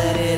let it